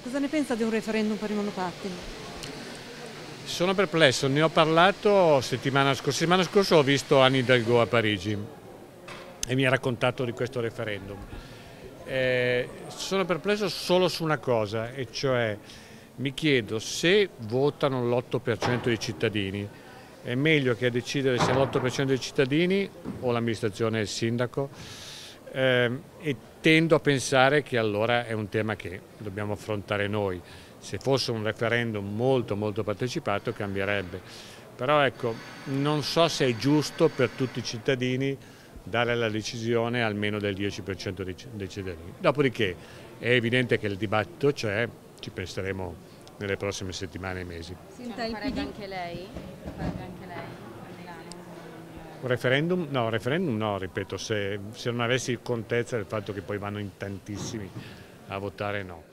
Cosa ne pensa di un referendum per i monopattini? Sono perplesso, ne ho parlato settimana scorsa, settimana scorsa ho visto Anne Hidalgo a Parigi e mi ha raccontato di questo referendum. Eh, sono perplesso solo su una cosa, e cioè mi chiedo se votano l'8% dei cittadini, è meglio che a decidere se l'8% dei cittadini o l'amministrazione e il sindaco eh, e tendo a pensare che allora è un tema che dobbiamo affrontare noi. Se fosse un referendum molto molto partecipato cambierebbe, però ecco, non so se è giusto per tutti i cittadini dare la decisione almeno del 10% dei cittadini. Dopodiché è evidente che il dibattito c'è, ci penseremo nelle prossime settimane e mesi. Senta, cioè, farebbe anche lei? Farebbe anche lei a Milano? Un referendum? No, referendum no, ripeto, se, se non avessi contezza del fatto che poi vanno in tantissimi a votare no.